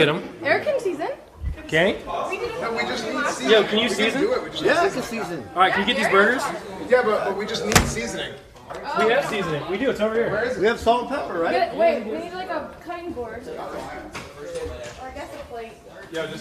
get them. Eric can season. Okay. No, we just need seasoning. Yo, can you We season? do it. We Yeah, it's season. All right, can you get these burgers? Yeah, but, but we just need seasoning. Oh. We have seasoning. We do. It's over here. Where is it? We have salt and pepper, right? Get, wait, we need like a cutting board. Or I guess a plate. Yeah. just